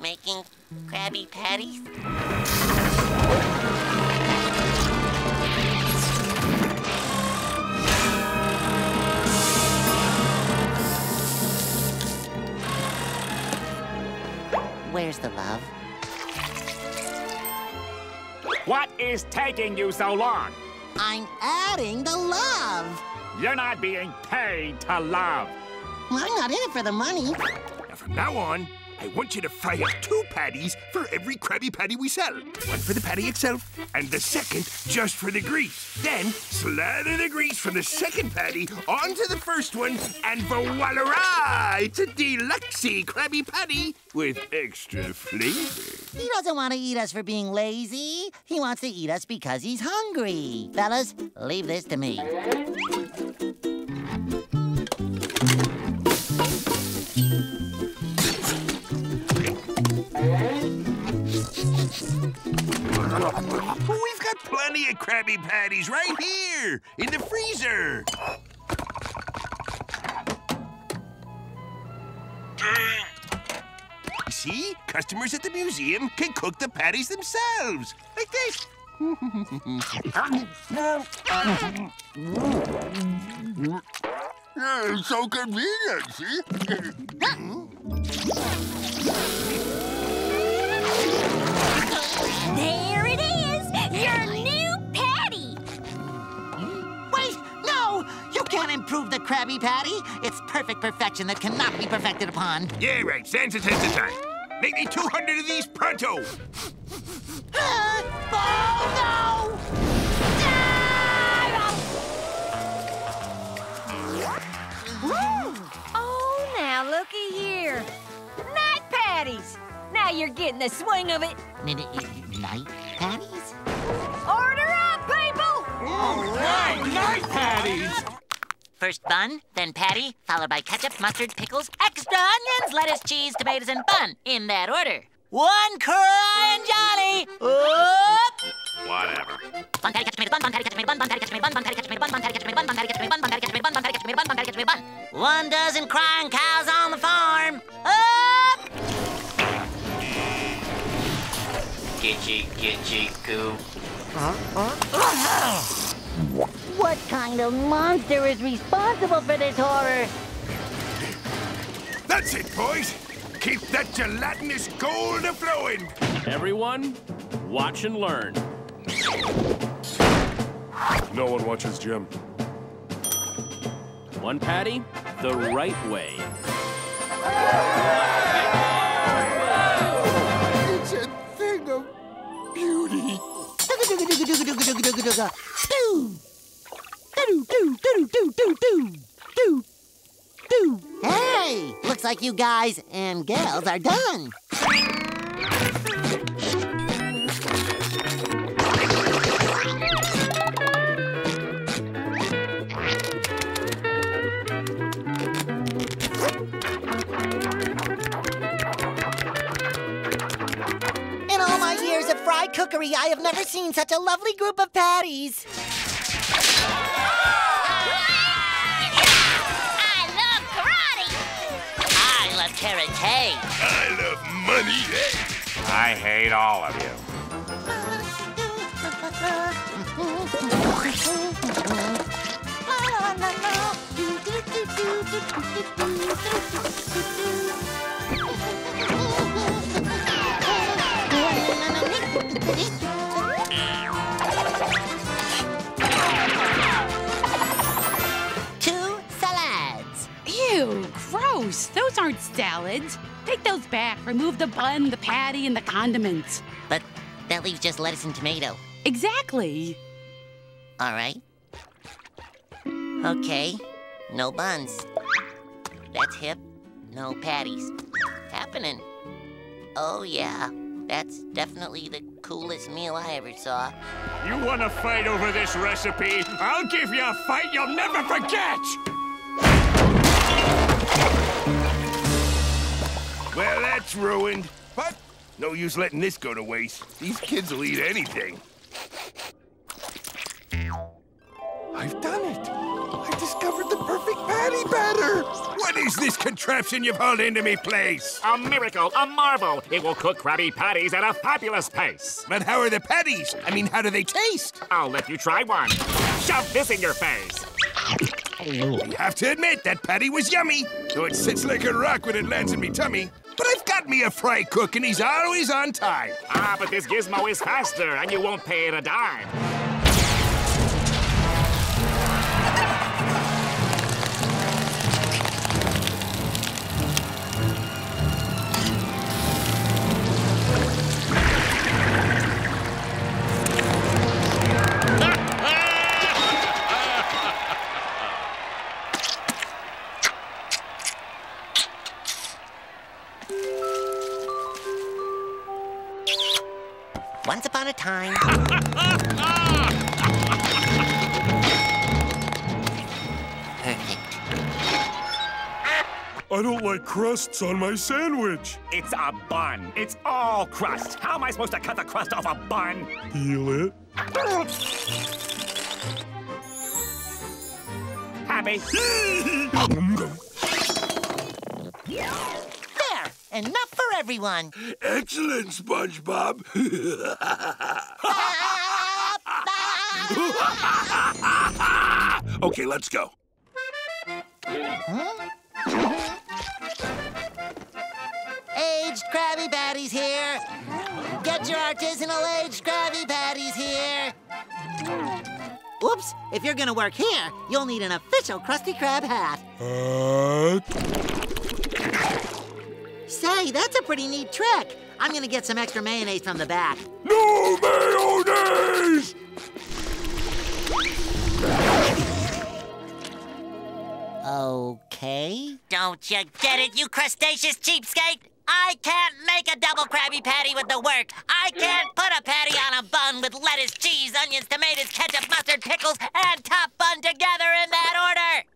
making Krabby Patties? Where's the love? What is taking you so long? I'm adding the love. You're not being paid to love. I'm not in it for the money. From now on, I want you to fry up two patties for every Krabby Patty we sell. One for the patty itself, and the second just for the grease. Then slather the grease from the second patty onto the first one, and voila! It's a deluxey Krabby Patty with extra flavor. He doesn't want to eat us for being lazy. He wants to eat us because he's hungry. Fellas, leave this to me. Plenty of Krabby Patties right here in the freezer. You see, customers at the museum can cook the patties themselves, like this. Yeah, it's so convenient, see? There it is! Your You can't improve the Krabby Patty. It's perfect perfection that cannot be perfected upon. yeah, right. Sans the test time. Make me 200 of these pronto. Oh, no! Oh, now looky here. Night patties! Now you're getting the swing of it. First bun, then patty, followed by ketchup, mustard, pickles, extra onions, lettuce, cheese, tomatoes, and bun. In that order. One crying Johnny! Up! Whatever. Bun, patty, ketchup, tomato, bun, bun, patty, ketchup, tomato, bun, bun, patty, ketchup, tomato, bun, bun, patty, ketchup, tomato, bun, bun, patty, ketchup, tomato, bun, bun, patty, ketchup, tomato, bun, bun, patty, ketchup, tomato, bun, patty, ketchup, bun, patty, ketchup, tomato, bun, patty, ketchup, tomato, bun. One dozen crying cows on the farm. Up! Gitchy, gitchy, goo. Uh-huh. What kind of monster is responsible for this horror? That's it, boys. Keep that gelatinous gold a-flowing. Everyone, watch and learn. No one watches Jim. One patty, the right way. It's a thing of beauty. Do, do, do, do, do, do. Hey! Looks like you guys and gals are done. In all my years of fried cookery, I have never seen such a lovely group of patties. I love. I love money, eh? I hate all of you. Ew, gross. Those aren't salads. Take those back. Remove the bun, the patty, and the condiments. But that leaves just lettuce and tomato. Exactly. All right. Okay. No buns. That's hip. No patties. Happening. Oh, yeah. That's definitely the coolest meal I ever saw. You want to fight over this recipe? I'll give you a fight you'll never forget! Well, that's ruined. But no use letting this go to waste. These kids will eat anything. I've done it. I discovered the perfect patty batter. What What is this contraption you've hauled into me place? A miracle, a marvel. It will cook Krabby Patties at a fabulous pace. But how are the patties? I mean, how do they taste? I'll let you try one. Shove this in your face. You have to admit, that patty was yummy. Though it sits like a rock when it lands in me tummy. But I've got me a fry cook, and he's always on time. Ah, but this gizmo is faster, and you won't pay it a dime. Once upon a time. Perfect. I don't like crusts on my sandwich. It's a bun. It's all crust. How am I supposed to cut the crust off a bun? Peel it. Happy? There! Enough for everyone. Excellent, SpongeBob. okay, let's go. Aged Krabby Patties here. Get your artisanal aged Krabby Patties here. Oops, if you're gonna work here, you'll need an official Krusty Krab hat. Uh, Say, that's a pretty neat trick. I'm gonna get some extra mayonnaise from the back. no mayonnaise! Okay. Don't you get it, you crustaceous cheapskate? I can't make a double Krabby Patty with the work. I can't put a patty on a bun with lettuce, cheese, onions, tomatoes, ketchup, mustard, pickles, and top bun together in that order.